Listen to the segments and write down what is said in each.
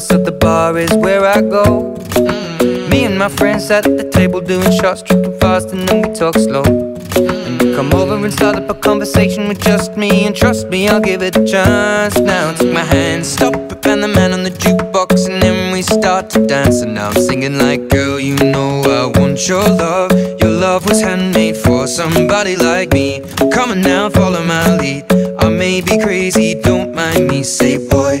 so the bar is where I go. Me and my friends at the table doing shots, tripping fast, and then we talk slow. And you come over and start up a conversation with just me, and trust me, I'll give it a chance. Now take my hand, stop it, and the man on the jukebox, and then we start to dance. And now I'm singing like, girl, you know I want your love. Your love was handmade for somebody like me. Come on now, follow my lead. I may be crazy, don't mind me. Say, boy,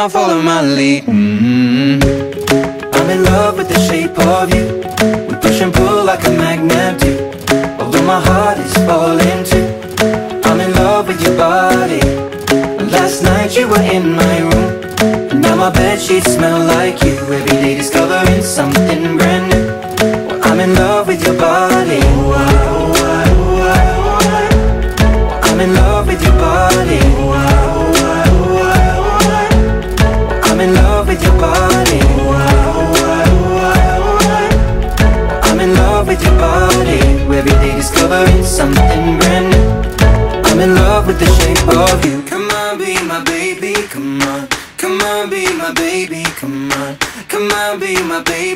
Now, follow my lead. Mm-hmm. I'm in love with the shape of you. We push and pull like a magnet do. Although my heart is falling too. I'm in love with your body. Last night you were in my room. And now my bed sheets smell like you. Every day discovering something brand new. Well, I'm in love with your body.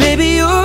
Baby, you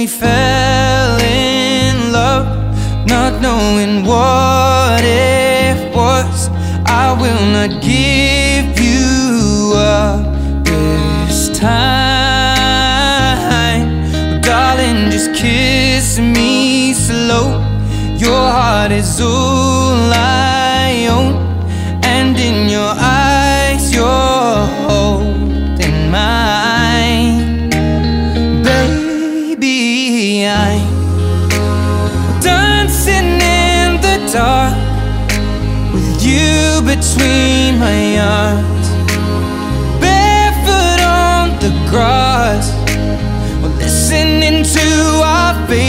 inferno.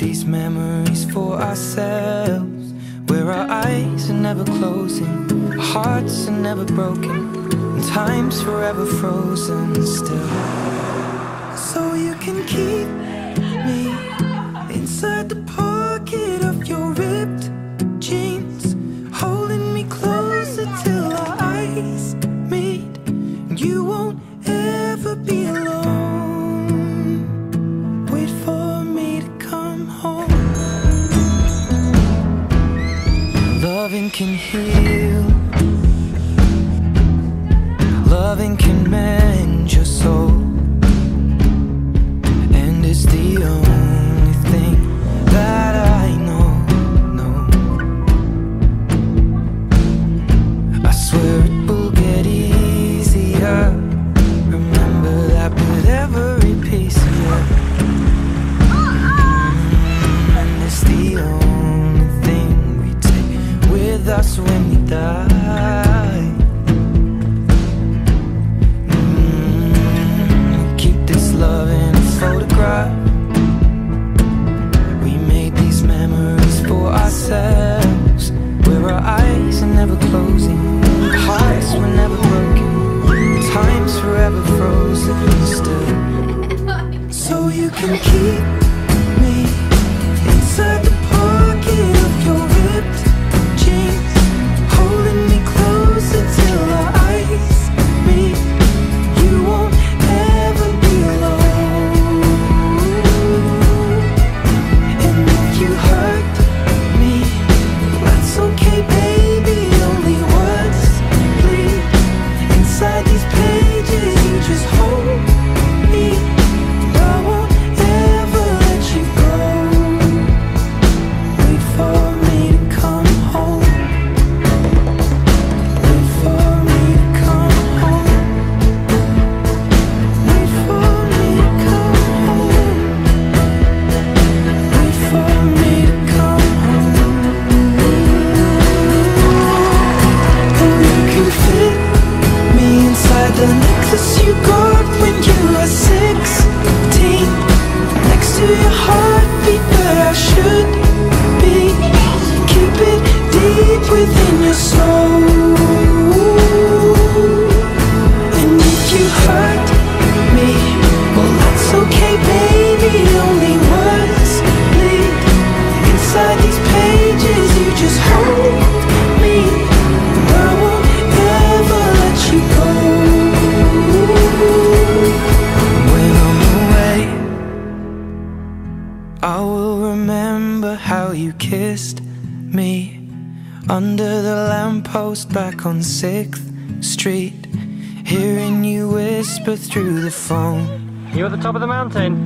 these memories for ourselves. Where our eyes are never closing Our hearts are never broken And time's forever frozen still. So you can keep me Inside the post through the phone. You're at the top of the mountain.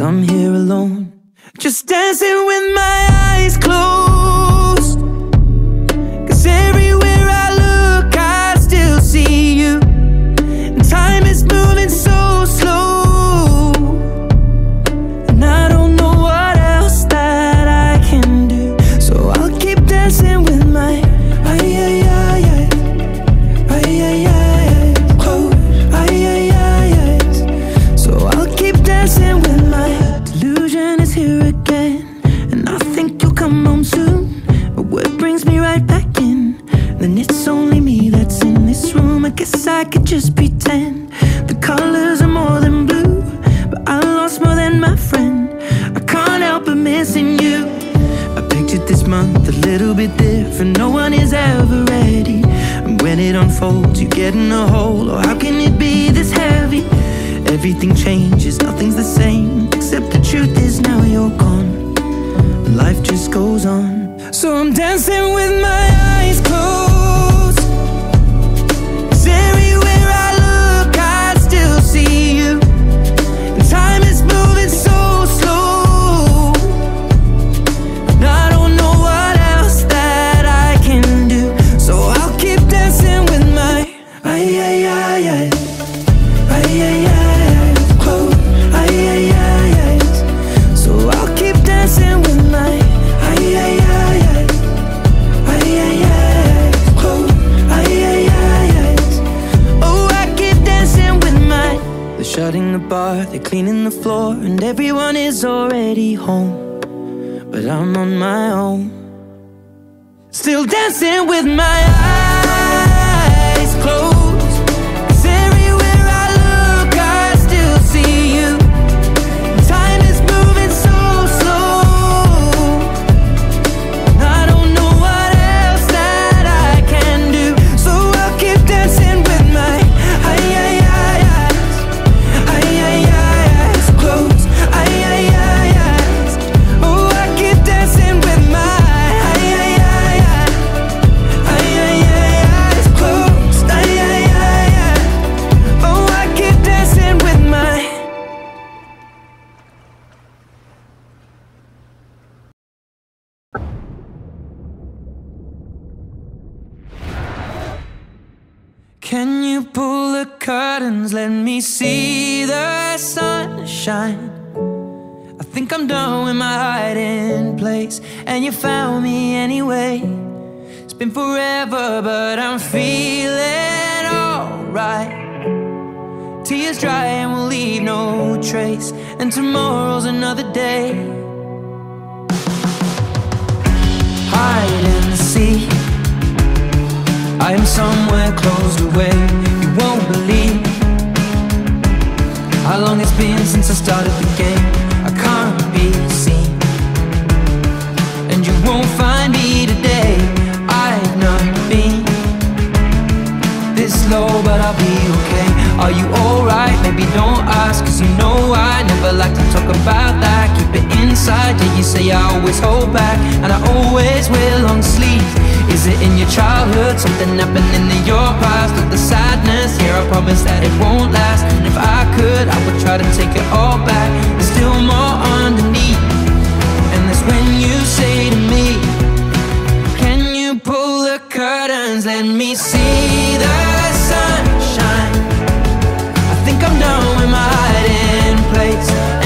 I'm here alone, just dancing with my eyes closed. everything changes, nothing's the same Except the truth is now you're gone. Life just goes on. So I'm dancing with and you found me anyway. It's been forever, but I'm feeling alright. Tears dry and we'll leave no trace, and tomorrow's another day. Hide and seek. I am somewhere closed away. You won't believe how long it's been since I started the game. won't find me today. I've not been this low, but I'll be okay. Are you alright? Maybe don't ask, cause you know I never like to talk about that. Keep it inside, yeah, you say I always hold back And I always wear long sleeves Is it in your childhood? Something happened in your past With the sadness? Here, I promise that it won't last And if I could, I would try to take it all back. There's still more underneath And that's when you say curtains, let me see the sunshine. I think I'm done with my hiding place.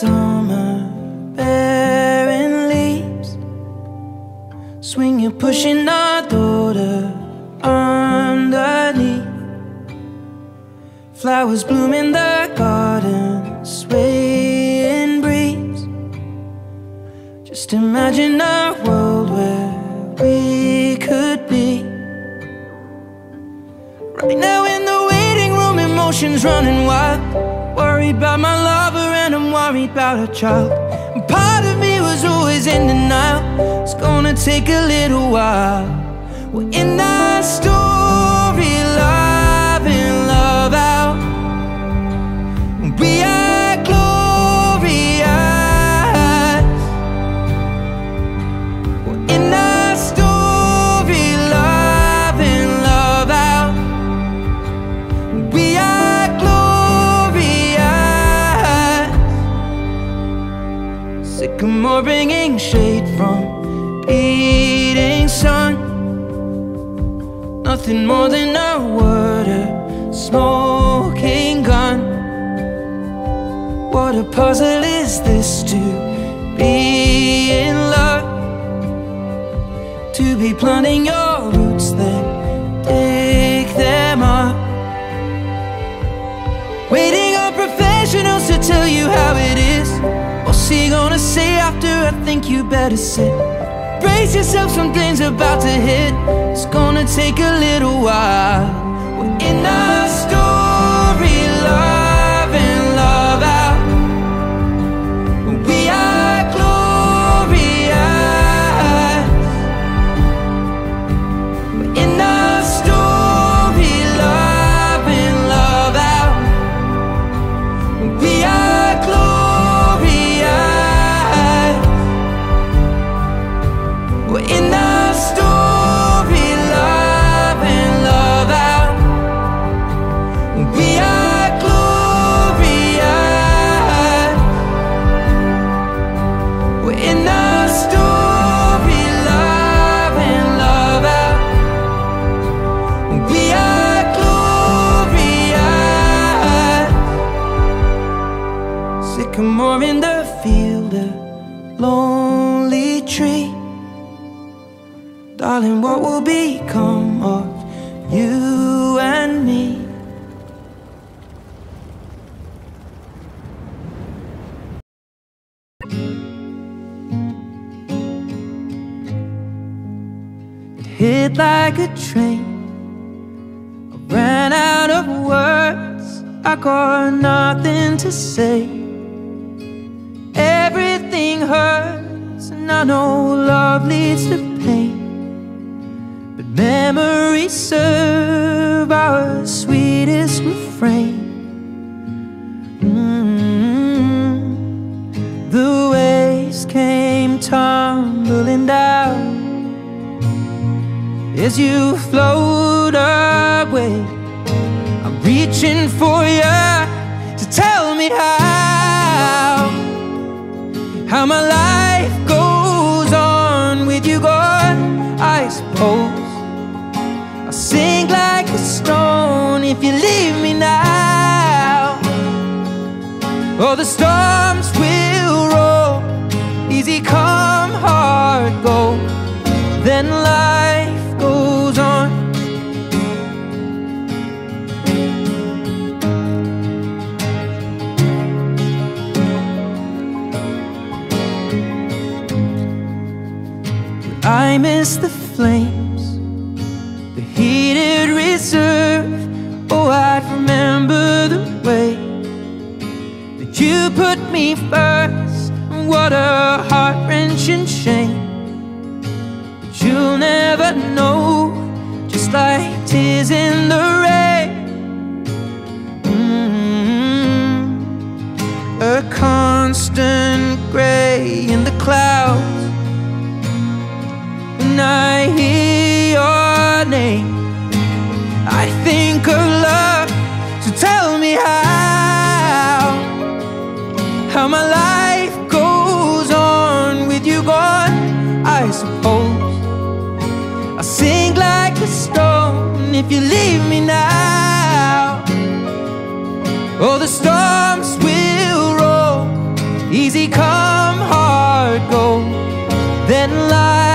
Summer, bearing leaves. Swing you pushing our daughter underneath. Flowers bloom in the garden, swaying breeze. Just imagine a world where we could be. Right now in the waiting room, emotions running wild. Worried about my lover worried about a child. And part of me was always in denial. It's gonna take a little while. We're in our story, beating sun. Nothing more than a word, a smoking gun. What a puzzle is this to be in love? To be planting your roots, then dig them up. Waiting on professionals to tell you how it is. What's he gonna say after I think you better sit? Brace yourself, something's about to hit. It's gonna take a little while. Like a train. I ran out of words. I got nothing to say. Everything hurts, and I know love leads to pain. But memories serve our sweetest refrain. As you float away. I'm reaching for you to tell me how how my life goes on with you gone. I suppose I'll sink like a stone if you leave me now. Oh, the first. What a heart wrenching shame. But you'll never know, just like tears in the rain. Mm, a constant gray in the clouds. When I hear your name, I think of love. So tell me how, if you leave me now. Oh, the storms will roll, easy come, hard go, then life.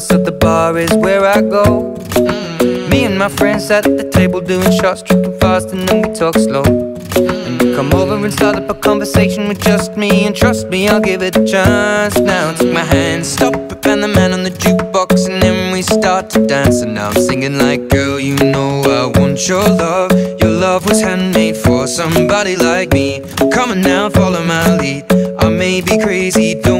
So the bar is where I go. Me and my friends at the table doing shots, tripping fast, and then we talk slow. And you come over and start up a conversation with just me, and trust me, I'll give it a chance. Now take my hand, stop it, and the man on the jukebox, and then we start to dance. And now I'm singing like, girl, you know I want your love. Your love was handmade for somebody like me. Come on now, follow my lead. I may be crazy, don't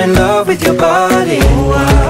I'm in love with your body. Oh,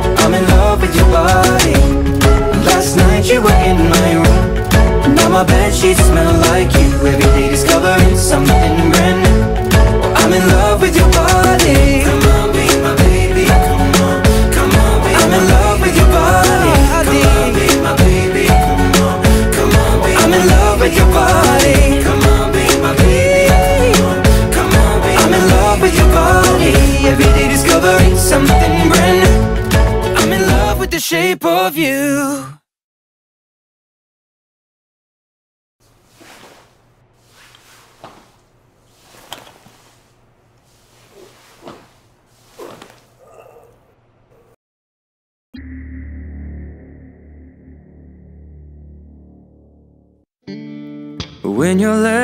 With your body. Last night you were in my room. Now my bed sheets smell like you. Every day discovering something brand new. I'm in love with your body.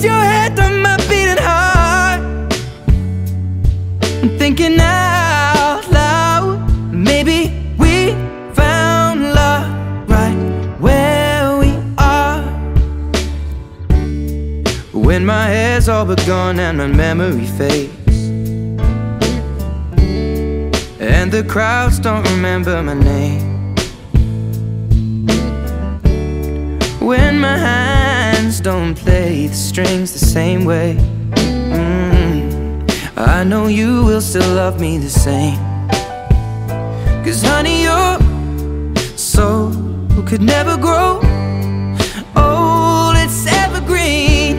Your head on my beating heart. I'm thinking out loud. Maybe we found love right where we are. When my hair's all but gone and my memory fades. And the crowds don't remember my name. When my don't play the strings the same way. Mm, I know you will still love me the same. Cause honey, your soul could never grow old, it's evergreen.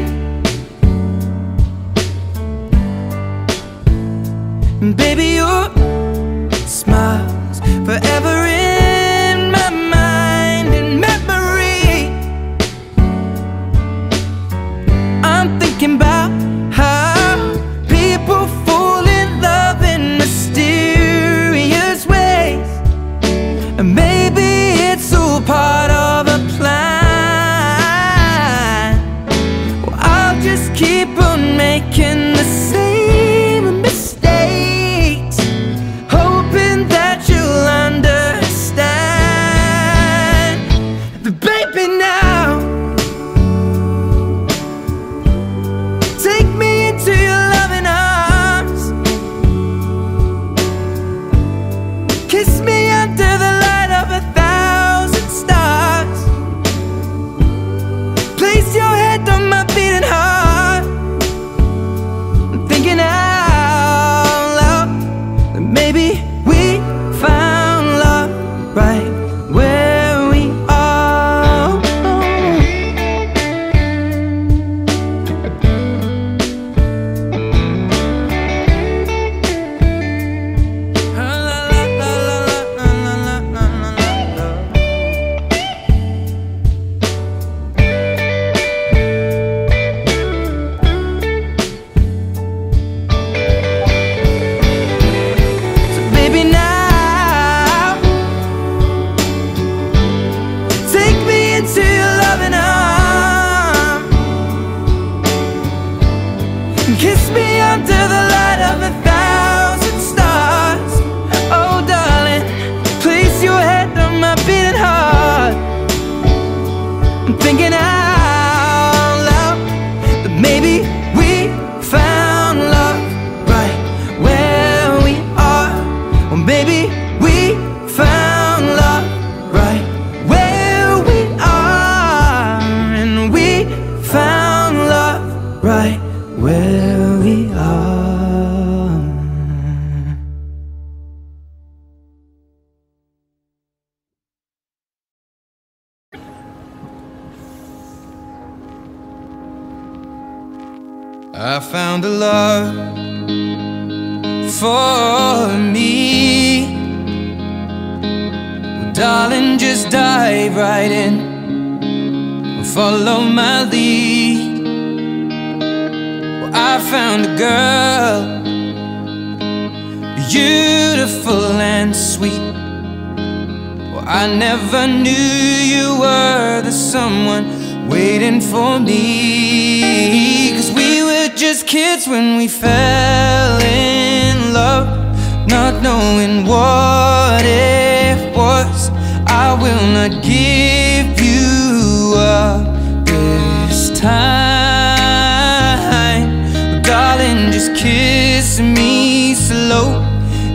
And Baby, your smile's forever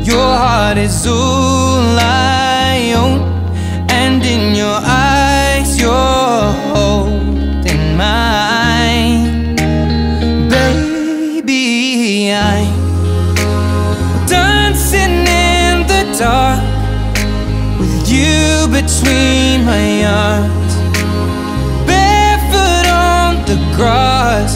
Your heart is all I own And in your eyes you're holding mine. Baby, I'm dancing in the dark With you between my arms. Barefoot on the grass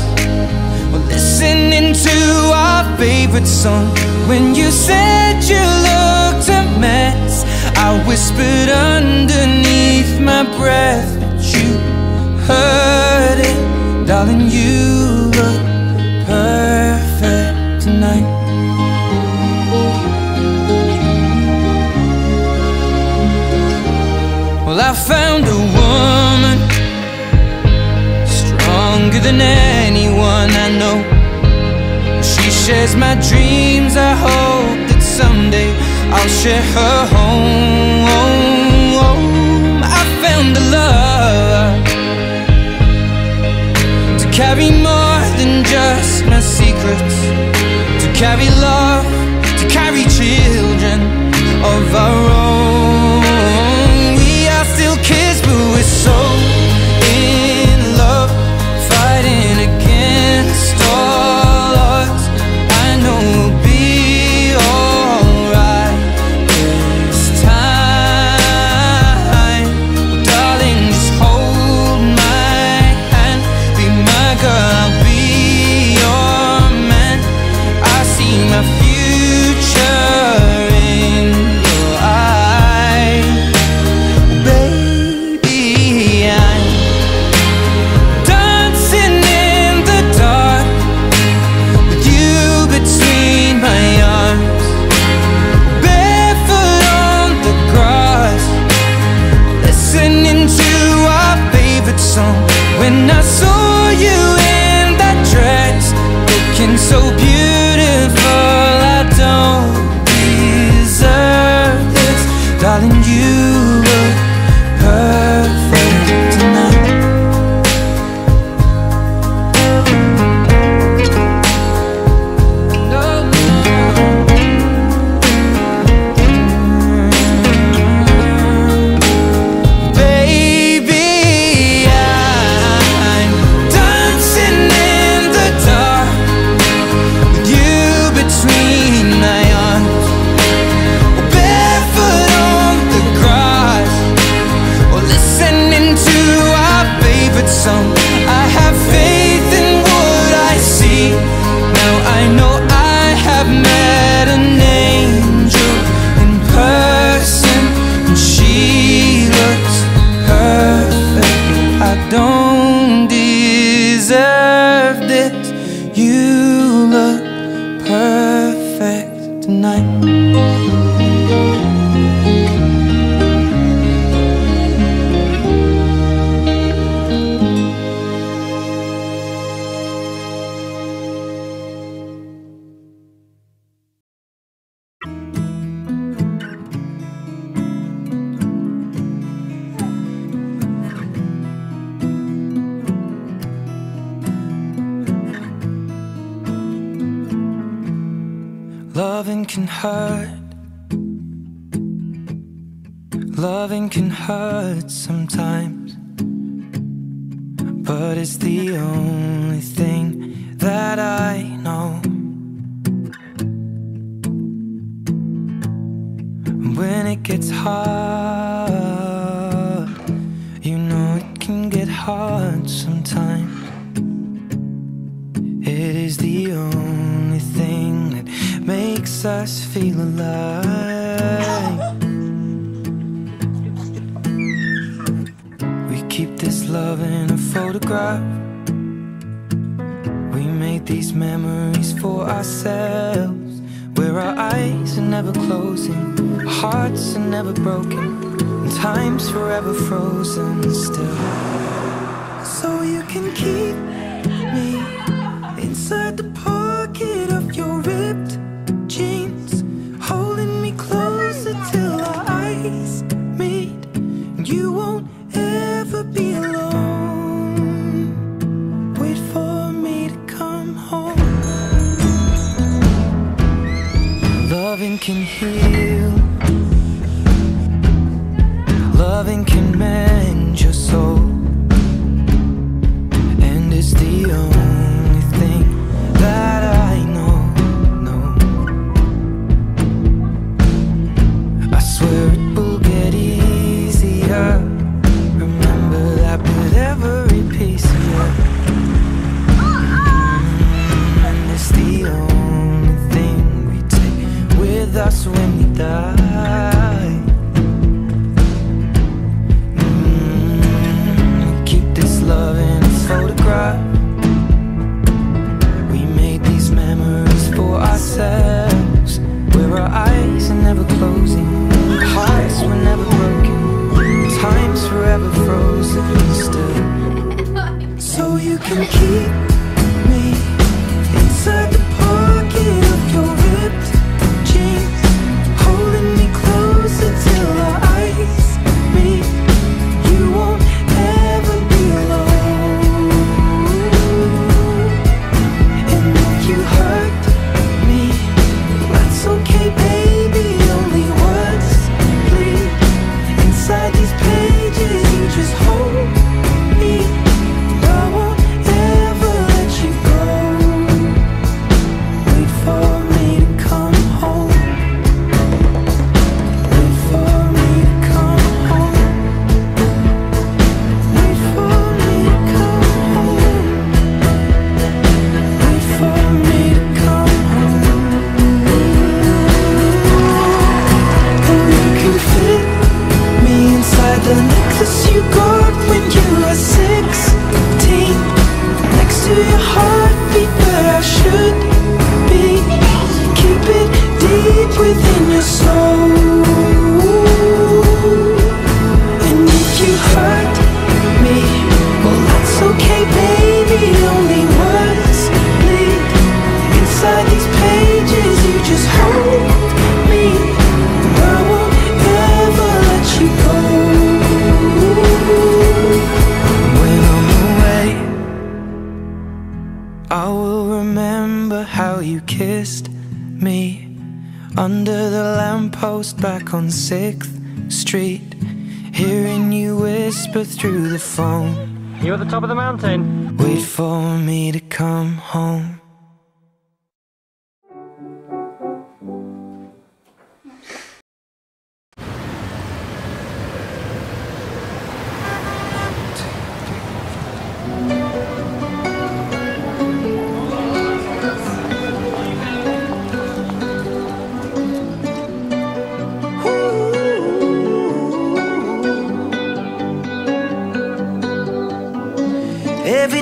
listening to our favorite song. When you said you looked a mess. I whispered underneath my breath But you heard it. Darling, you look perfect tonight. Well, I found a woman Stronger than anyone I know. She shares my dreams I hope someday I'll share her home. I found a love To carry more than just my secrets To carry love To carry children of our own when it gets hard. You know it can get hard sometimes It is the only thing that makes us feel alive. We keep this love in a photograph. We made these memories for ourselves where our eyes are never closing, hearts are never broken, and time's forever frozen still. So you can keep me inside the pool.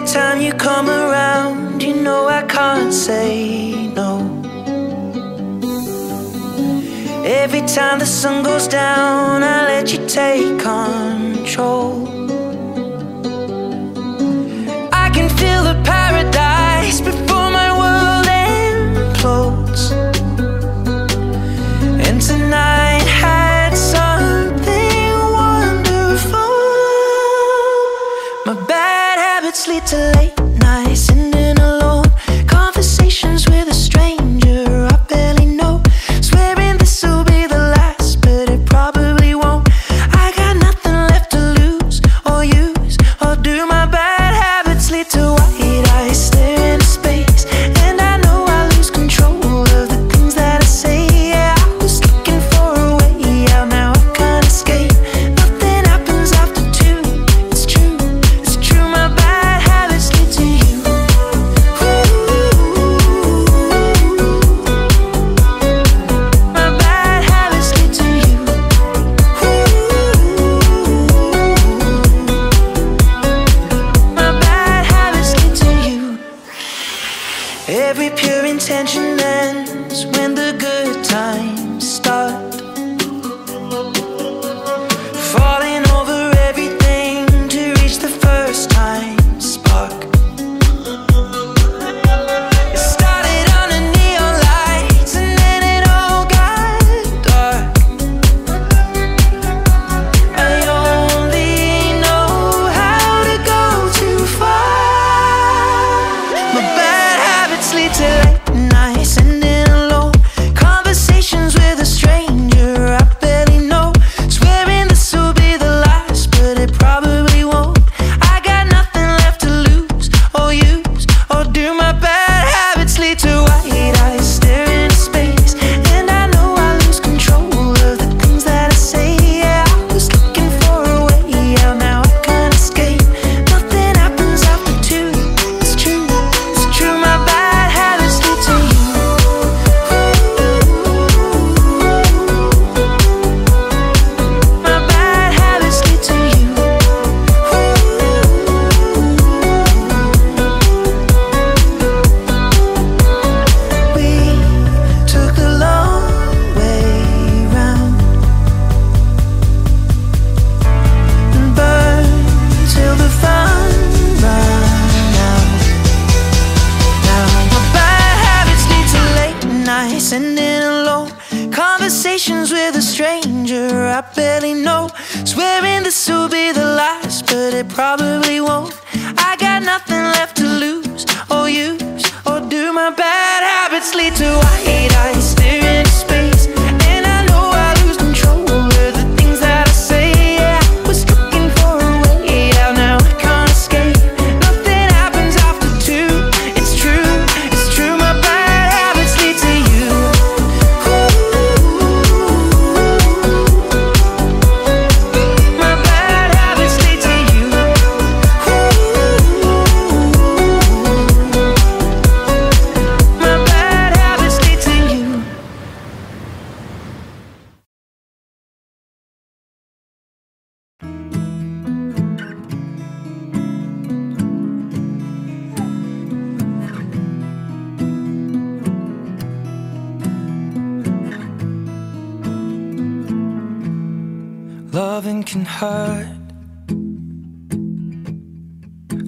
time you come around, you know I can't say no. Every time the sun goes down, I let you take control. I can feel the paradise.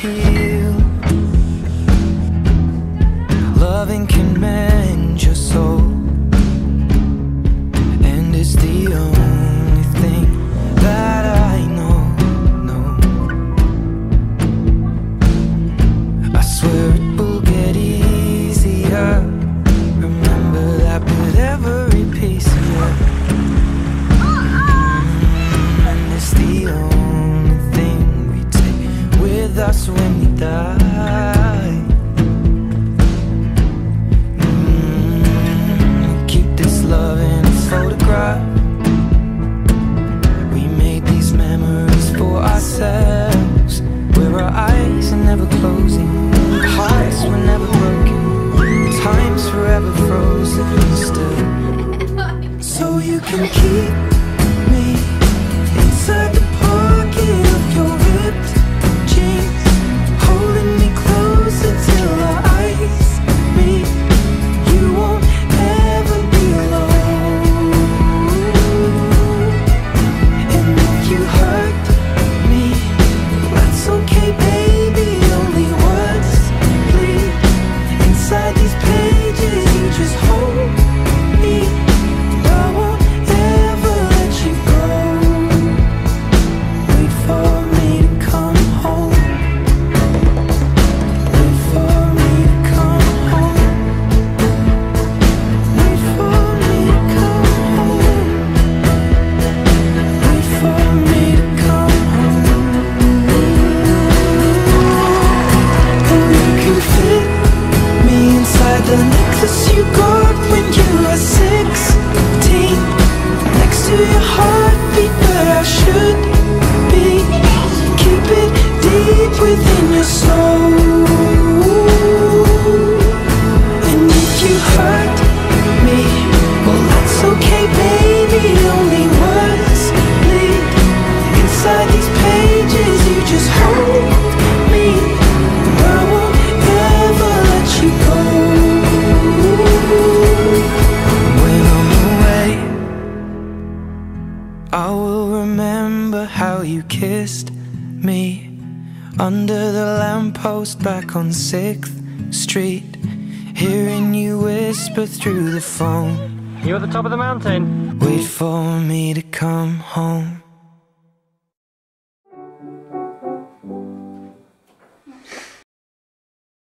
here. 风。